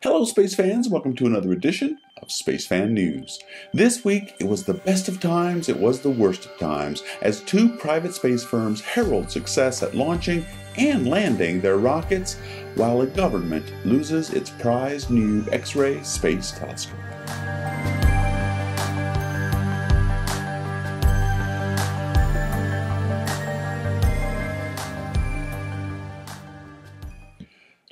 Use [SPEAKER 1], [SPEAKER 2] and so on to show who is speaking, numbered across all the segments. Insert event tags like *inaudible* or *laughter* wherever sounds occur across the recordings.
[SPEAKER 1] Hello, space fans. Welcome to another edition of Space Fan News. This week, it was the best of times, it was the worst of times, as two private space firms herald success at launching and landing their rockets, while a government loses its prized new X ray space telescope.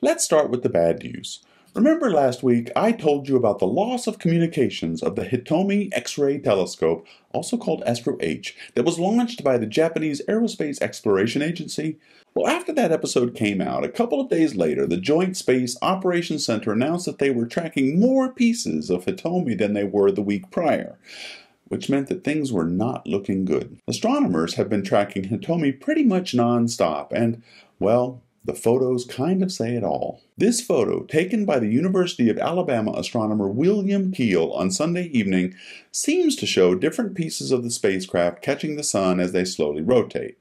[SPEAKER 1] Let's start with the bad news. Remember last week I told you about the loss of communications of the Hitomi X-ray telescope, also called Astro H, that was launched by the Japanese Aerospace Exploration Agency? Well, after that episode came out, a couple of days later, the Joint Space Operations Center announced that they were tracking more pieces of Hitomi than they were the week prior which meant that things were not looking good. Astronomers have been tracking Hitomi pretty much non-stop, and, well, the photos kind of say it all. This photo, taken by the University of Alabama astronomer William Keel on Sunday evening, seems to show different pieces of the spacecraft catching the sun as they slowly rotate.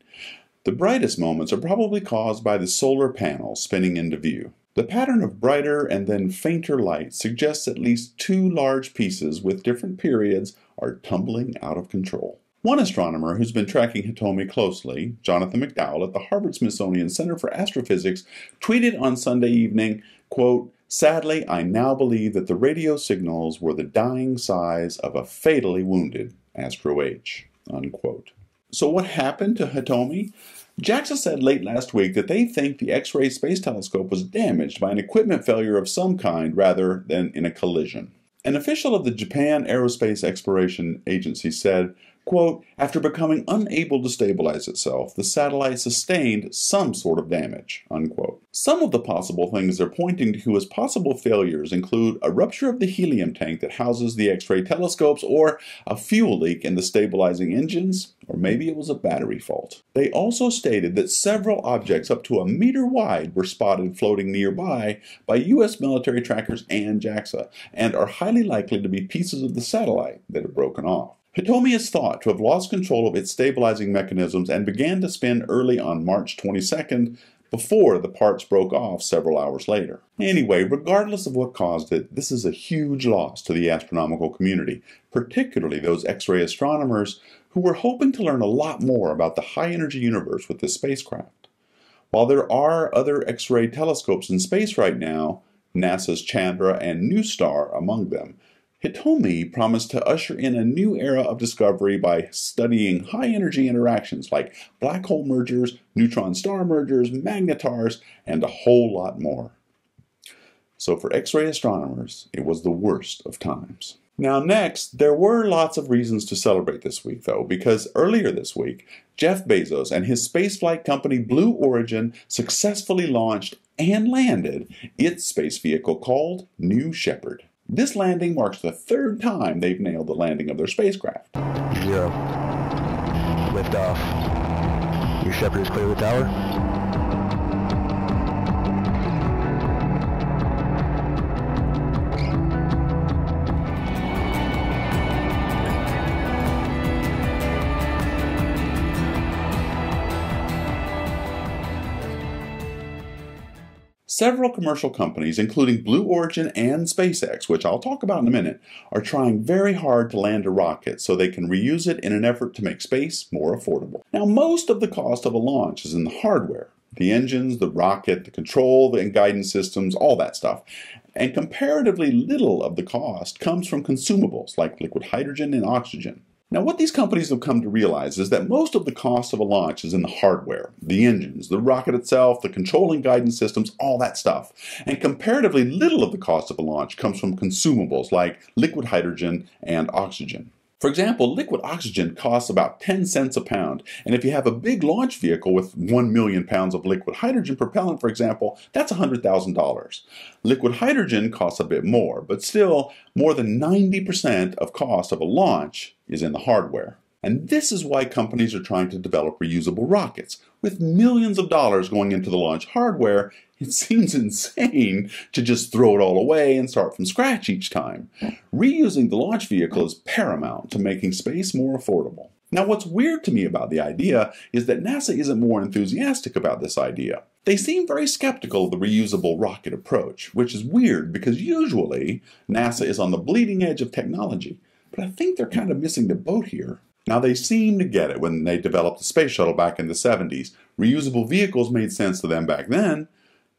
[SPEAKER 1] The brightest moments are probably caused by the solar panels spinning into view. The pattern of brighter and then fainter light suggests at least two large pieces with different periods are tumbling out of control. One astronomer who's been tracking Hitomi closely, Jonathan McDowell at the Harvard Smithsonian Center for Astrophysics, tweeted on Sunday evening, quote, Sadly, I now believe that the radio signals were the dying sighs of a fatally wounded Astro H. Unquote. So, what happened to Hitomi? JAXA said late last week that they think the X ray space telescope was damaged by an equipment failure of some kind rather than in a collision. An official of the Japan Aerospace Exploration Agency said Quote, after becoming unable to stabilize itself, the satellite sustained some sort of damage. Unquote. Some of the possible things they're pointing to as possible failures include a rupture of the helium tank that houses the X ray telescopes, or a fuel leak in the stabilizing engines, or maybe it was a battery fault. They also stated that several objects up to a meter wide were spotted floating nearby by U.S. military trackers and JAXA, and are highly likely to be pieces of the satellite that have broken off. Hitomi is thought to have lost control of its stabilizing mechanisms and began to spin early on March 22nd before the parts broke off several hours later. Anyway, regardless of what caused it, this is a huge loss to the astronomical community, particularly those X-ray astronomers who were hoping to learn a lot more about the high-energy universe with this spacecraft. While there are other X-ray telescopes in space right now, NASA's Chandra and NuSTAR among them, Hitomi promised to usher in a new era of discovery by studying high energy interactions like black hole mergers, neutron star mergers, magnetars, and a whole lot more. So, for X ray astronomers, it was the worst of times. Now, next, there were lots of reasons to celebrate this week, though, because earlier this week, Jeff Bezos and his spaceflight company Blue Origin successfully launched and landed its space vehicle called New Shepard. This landing marks the third time they've nailed the landing of their spacecraft.
[SPEAKER 2] Zero. Lift off. New Shepard is clear the tower.
[SPEAKER 1] Several commercial companies, including Blue Origin and SpaceX, which I'll talk about in a minute, are trying very hard to land a rocket so they can reuse it in an effort to make space more affordable. Now, most of the cost of a launch is in the hardware the engines, the rocket, the control, and guidance systems, all that stuff. And comparatively little of the cost comes from consumables like liquid hydrogen and oxygen. Now, what these companies have come to realize is that most of the cost of a launch is in the hardware, the engines, the rocket itself, the controlling guidance systems, all that stuff. And comparatively little of the cost of a launch comes from consumables like liquid hydrogen and oxygen. For example, liquid oxygen costs about 10 cents a pound, and if you have a big launch vehicle with 1 million pounds of liquid hydrogen propellant, for example, that's $100,000. Liquid hydrogen costs a bit more, but still, more than 90% of cost of a launch is in the hardware. And this is why companies are trying to develop reusable rockets. With millions of dollars going into the launch hardware, it *laughs* seems insane to just throw it all away and start from scratch each time. Reusing the launch vehicle is paramount to making space more affordable. Now, what's weird to me about the idea is that NASA isn't more enthusiastic about this idea. They seem very skeptical of the reusable rocket approach, which is weird because usually NASA is on the bleeding edge of technology. But I think they're kind of missing the boat here. Now, they seem to get it when they developed the space shuttle back in the 70s. Reusable vehicles made sense to them back then,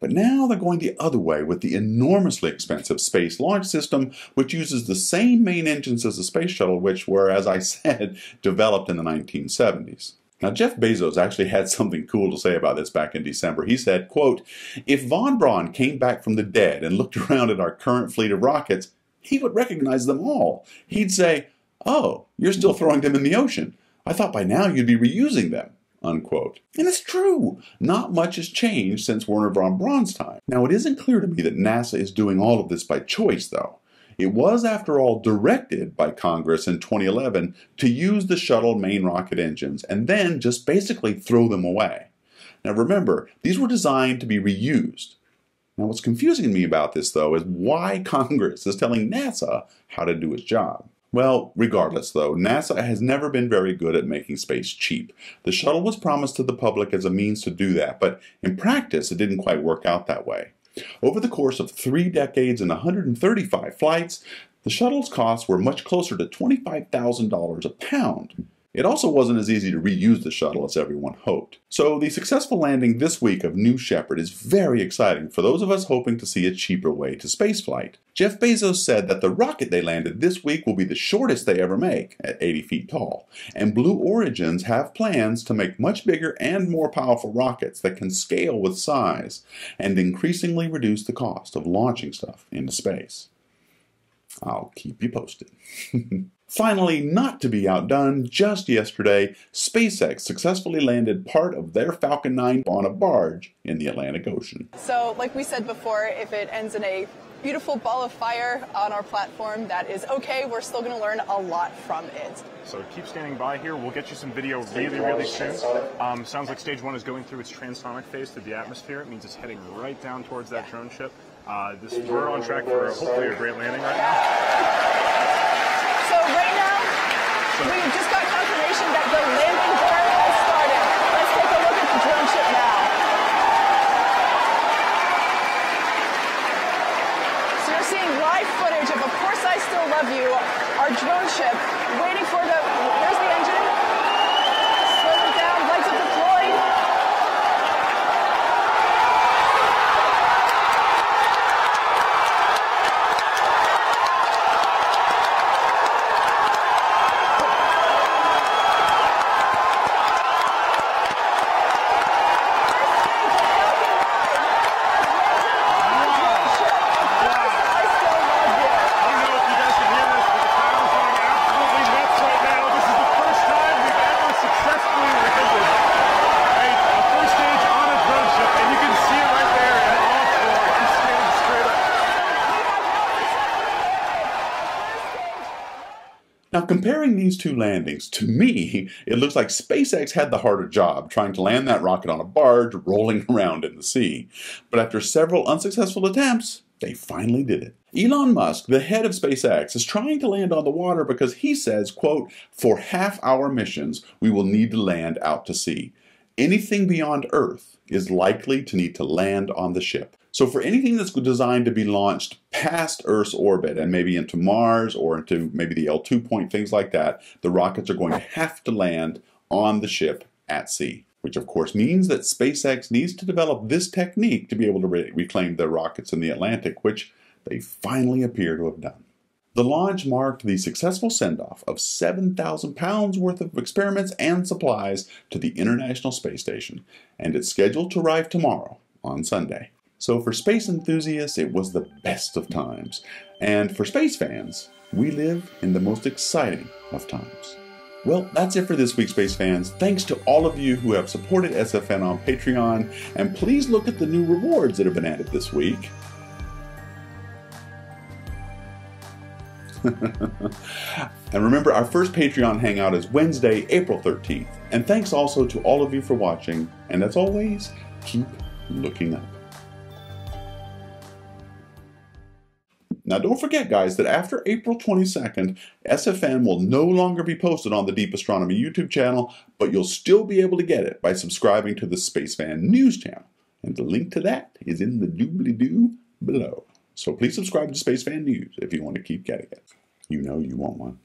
[SPEAKER 1] but now they're going the other way with the enormously expensive Space Launch System, which uses the same main engines as the Space Shuttle, which were, as I *laughs* said, developed in the 1970s. Now, Jeff Bezos actually had something cool to say about this back in December. He said, quote, If von Braun came back from the dead and looked *laughs* around at our current fleet of rockets, he would recognize them all. He'd say, Oh, you're still throwing them in the ocean. I thought by now you'd be reusing them. Unquote. And it's true. Not much has changed since Werner von Braun's time. Now, it isn't clear to me that NASA is doing all of this by choice, though. It was, after all, directed by Congress in 2011 to use the shuttle main rocket engines and then just basically throw them away. Now, remember, these were designed to be reused. Now, what's confusing me about this, though, is why *laughs* Congress is telling NASA how to do its job. Well, regardless though, NASA has never been very good at making space cheap. The shuttle was promised to the public as a means to do that, but in practice it didn't quite work out that way. Over the course of three decades and 135 flights, the shuttle's costs were much closer to $25,000 a pound. It also wasn't as easy to reuse the shuttle as everyone hoped. So the successful landing this week of New Shepard is very exciting for those of us hoping to see a cheaper way to spaceflight. Jeff Bezos said that the rocket they landed this week will be the shortest they ever make, at 80 feet tall. And Blue Origins have plans to make much bigger and more powerful rockets that can scale with size and increasingly reduce the cost of launching stuff into space. I'll keep you posted. *laughs* Finally, not to be outdone, just yesterday, SpaceX successfully landed part of their Falcon 9 on a barge in the Atlantic Ocean.
[SPEAKER 3] So, like we said before, if it ends in a beautiful ball of fire on our platform, that is okay. We're still going to learn a lot from it.
[SPEAKER 4] So keep standing by here. We'll get you some video really, really soon. Um, sounds like stage one is going through its transonic phase through the atmosphere. It means it's heading right down towards that drone ship. Uh, this, we're on track for hopefully a great landing right now.
[SPEAKER 3] So right now, we just got confirmation that the landing gear has started. Let's take a look at the drone ship now. So you're seeing live footage of Of Course I Still Love You, our drone ship, waiting for the, the engine. Slow it down, lights are deployed. I still love you.
[SPEAKER 4] I don't know if you guys can hear this, but the crowd is going absolutely nuts right now. This is the first time we've ever successfully landed a, a first stage on a drone ship, and you can see it right there in all four. He's standing straight up.
[SPEAKER 1] Now, comparing these two landings, to me, it looks like SpaceX had the harder job trying to land that rocket on a barge rolling *laughs* around in the sea. But after several unsuccessful attempts, they finally did it. Elon Musk, the head of SpaceX, is trying to land on the water because he says, quote, for half our missions, we will need to land out to sea. Anything beyond Earth is likely to need to land on the ship. So for anything that's designed to be launched past Earth's orbit and maybe into Mars or into maybe the L2 point, things like that, the rockets are going to have to land on the ship at sea. Which of course means that SpaceX needs to develop this technique to be able to re- reclaim their rockets in the Atlantic, which they finally appear to have done. The launch marked the successful send off of 7,000 pounds worth of experiments and supplies to the International Space Station, and it's scheduled to arrive tomorrow on Sunday. So, for space enthusiasts, it was the best of times. And for space fans, we live in the most exciting of times. Well, that's it for this week, Space fans. Thanks to all of you who have supported SFN on Patreon, and please look at the new rewards that have been added this week. *laughs* and remember, our first Patreon hangout is Wednesday, April 13th. And thanks also to all of you for watching, and as always, keep looking up. Now, don't forget, guys, that after April 22nd, SFN will no longer be posted on the Deep Astronomy YouTube channel, but you'll still be able to get it by subscribing to the Space Fan News channel. And the link to that is in the doobly doo below. So please subscribe to Space Fan News if you want to keep getting it. You know you want one.